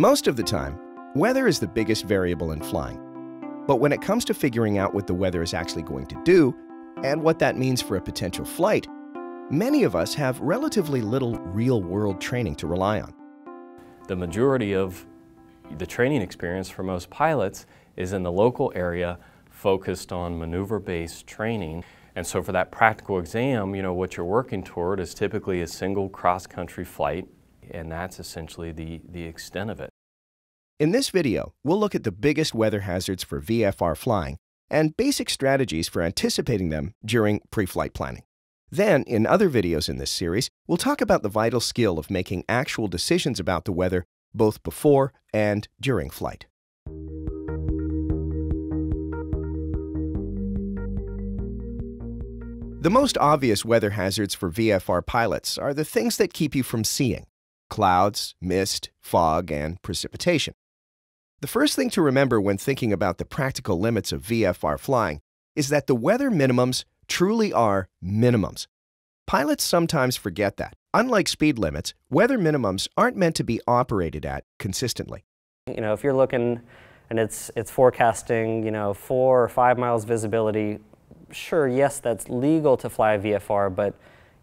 Most of the time, weather is the biggest variable in flying. But when it comes to figuring out what the weather is actually going to do and what that means for a potential flight, many of us have relatively little real-world training to rely on. The majority of the training experience for most pilots is in the local area focused on maneuver-based training. And so for that practical exam, you know, what you're working toward is typically a single cross-country flight, and that's essentially the, the extent of it. In this video, we'll look at the biggest weather hazards for VFR flying and basic strategies for anticipating them during pre-flight planning. Then, in other videos in this series, we'll talk about the vital skill of making actual decisions about the weather both before and during flight. The most obvious weather hazards for VFR pilots are the things that keep you from seeing clouds, mist, fog, and precipitation. The first thing to remember when thinking about the practical limits of VFR flying is that the weather minimums truly are minimums. Pilots sometimes forget that. Unlike speed limits, weather minimums aren't meant to be operated at consistently. You know, if you're looking and it's, it's forecasting, you know, four or five miles visibility sure, yes, that's legal to fly VFR, but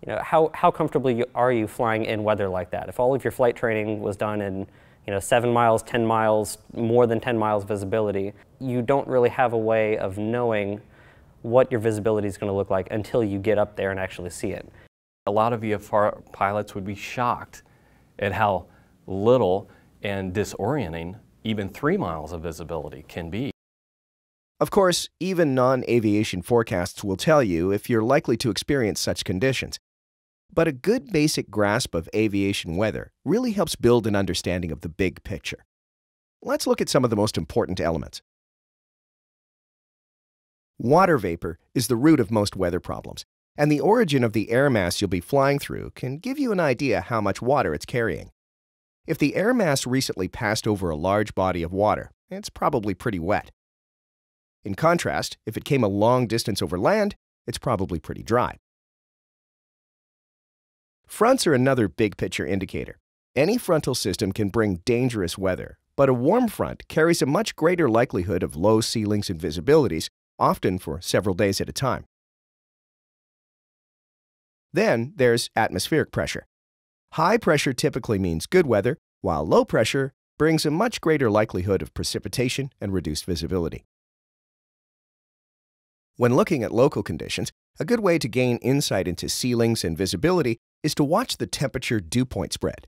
you know, how, how comfortable are you flying in weather like that? If all of your flight training was done in you know, seven miles, 10 miles, more than 10 miles visibility, you don't really have a way of knowing what your visibility is going to look like until you get up there and actually see it. A lot of VFR pilots would be shocked at how little and disorienting even three miles of visibility can be. Of course, even non-aviation forecasts will tell you if you're likely to experience such conditions. But a good basic grasp of aviation weather really helps build an understanding of the big picture. Let's look at some of the most important elements. Water vapor is the root of most weather problems, and the origin of the air mass you'll be flying through can give you an idea how much water it's carrying. If the air mass recently passed over a large body of water, it's probably pretty wet. In contrast, if it came a long distance over land, it's probably pretty dry. Fronts are another big picture indicator. Any frontal system can bring dangerous weather, but a warm front carries a much greater likelihood of low ceilings and visibilities, often for several days at a time. Then there's atmospheric pressure. High pressure typically means good weather, while low pressure brings a much greater likelihood of precipitation and reduced visibility. When looking at local conditions, a good way to gain insight into ceilings and visibility is to watch the temperature dew point spread.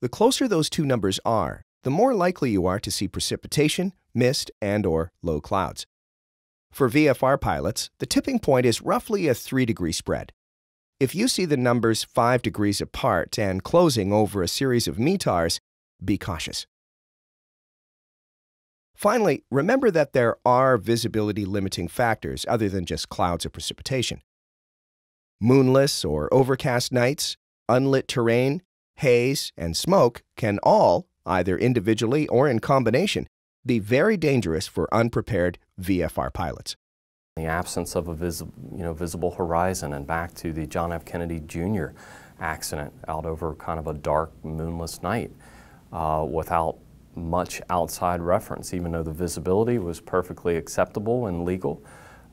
The closer those two numbers are, the more likely you are to see precipitation, mist, and or low clouds. For VFR pilots, the tipping point is roughly a 3 degree spread. If you see the numbers 5 degrees apart and closing over a series of METARs, be cautious. Finally, remember that there are visibility limiting factors other than just clouds or precipitation. Moonless or overcast nights, unlit terrain, haze, and smoke can all, either individually or in combination, be very dangerous for unprepared VFR pilots. The absence of a vis you know, visible horizon and back to the John F. Kennedy Jr. accident out over kind of a dark, moonless night uh, without much outside reference, even though the visibility was perfectly acceptable and legal.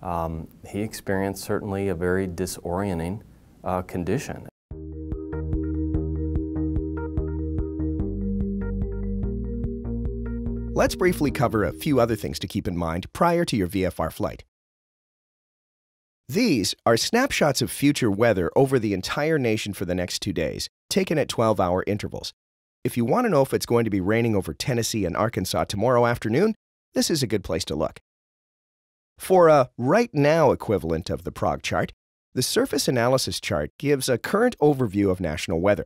Um, he experienced certainly a very disorienting uh, condition. Let's briefly cover a few other things to keep in mind prior to your VFR flight. These are snapshots of future weather over the entire nation for the next two days, taken at 12 hour intervals. If you want to know if it's going to be raining over Tennessee and Arkansas tomorrow afternoon, this is a good place to look. For a right now equivalent of the prog chart, the surface analysis chart gives a current overview of national weather.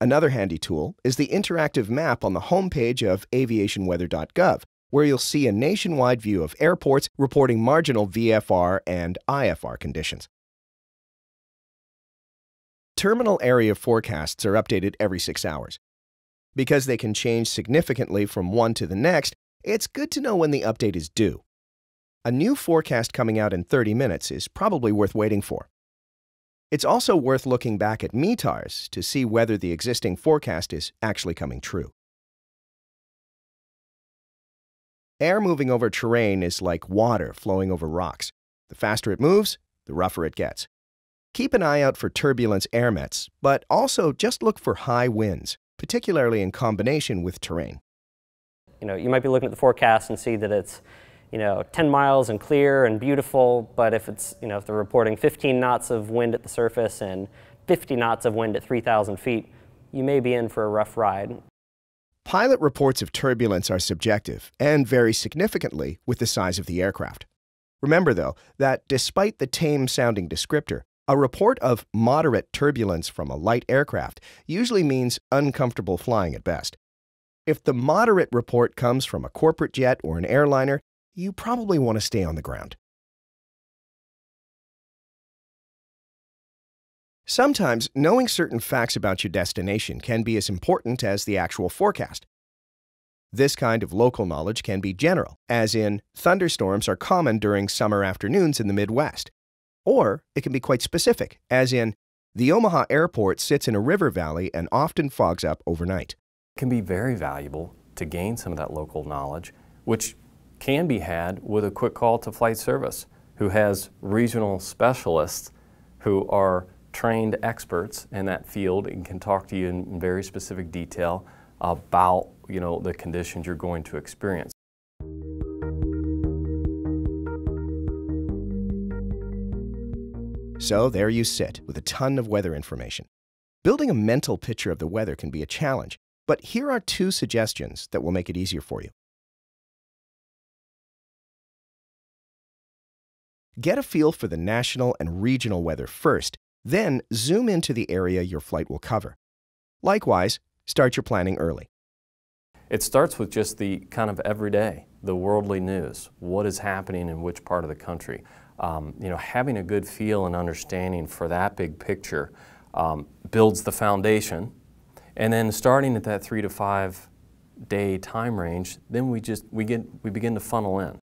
Another handy tool is the interactive map on the homepage of aviationweather.gov, where you'll see a nationwide view of airports reporting marginal VFR and IFR conditions. Terminal area forecasts are updated every six hours. Because they can change significantly from one to the next, it's good to know when the update is due. A new forecast coming out in 30 minutes is probably worth waiting for. It's also worth looking back at METARs to see whether the existing forecast is actually coming true. Air moving over terrain is like water flowing over rocks. The faster it moves, the rougher it gets. Keep an eye out for turbulence AIRMETs, but also just look for high winds, particularly in combination with terrain. You know, you might be looking at the forecast and see that it's, you know, 10 miles and clear and beautiful, but if it's, you know, if they're reporting 15 knots of wind at the surface and 50 knots of wind at 3,000 feet, you may be in for a rough ride. Pilot reports of turbulence are subjective and vary significantly with the size of the aircraft. Remember, though, that despite the tame sounding descriptor, a report of moderate turbulence from a light aircraft usually means uncomfortable flying at best. If the moderate report comes from a corporate jet or an airliner, you probably want to stay on the ground. Sometimes knowing certain facts about your destination can be as important as the actual forecast. This kind of local knowledge can be general, as in, thunderstorms are common during summer afternoons in the Midwest. Or it can be quite specific, as in, the Omaha airport sits in a river valley and often fogs up overnight. It can be very valuable to gain some of that local knowledge, which can be had with a quick call to flight service, who has regional specialists who are trained experts in that field and can talk to you in very specific detail about you know the conditions you're going to experience. So there you sit with a ton of weather information. Building a mental picture of the weather can be a challenge, but here are two suggestions that will make it easier for you. Get a feel for the national and regional weather first then zoom into the area your flight will cover. Likewise, start your planning early. It starts with just the kind of everyday, the worldly news. What is happening in which part of the country? Um, you know, having a good feel and understanding for that big picture um, builds the foundation. And then starting at that three to five day time range, then we just we get we begin to funnel in.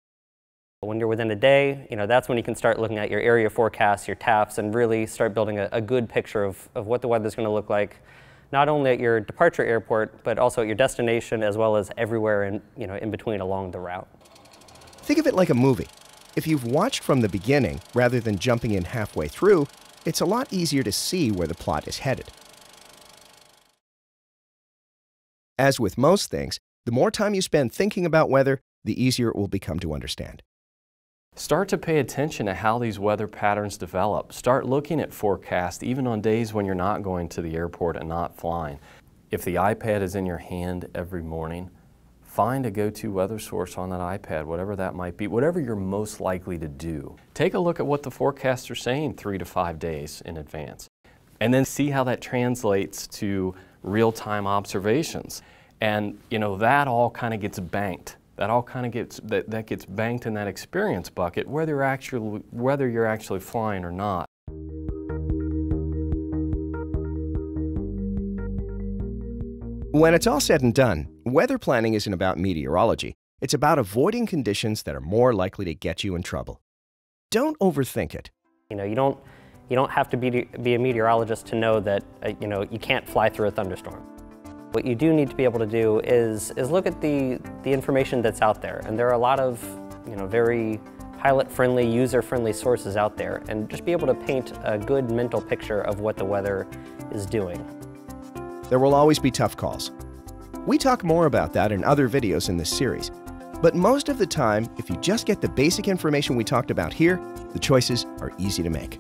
When you're within a day, you know, that's when you can start looking at your area forecasts, your TAFs, and really start building a, a good picture of, of what the weather's going to look like, not only at your departure airport, but also at your destination, as well as everywhere in, you know, in between along the route. Think of it like a movie. If you've watched from the beginning, rather than jumping in halfway through, it's a lot easier to see where the plot is headed. As with most things, the more time you spend thinking about weather, the easier it will become to understand. Start to pay attention to how these weather patterns develop. Start looking at forecasts even on days when you're not going to the airport and not flying. If the iPad is in your hand every morning, find a go-to weather source on that iPad, whatever that might be, whatever you're most likely to do. Take a look at what the forecasts are saying three to five days in advance, and then see how that translates to real-time observations. And you know, that all kind of gets banked that all kind of gets that, that gets banked in that experience bucket whether you're actually whether you're actually flying or not. When it's all said and done, weather planning isn't about meteorology. It's about avoiding conditions that are more likely to get you in trouble. Don't overthink it. You know, you don't you don't have to be be a meteorologist to know that uh, you know you can't fly through a thunderstorm. What you do need to be able to do is, is look at the, the information that's out there. And there are a lot of you know, very pilot-friendly, user-friendly sources out there. And just be able to paint a good mental picture of what the weather is doing. There will always be tough calls. We talk more about that in other videos in this series. But most of the time, if you just get the basic information we talked about here, the choices are easy to make.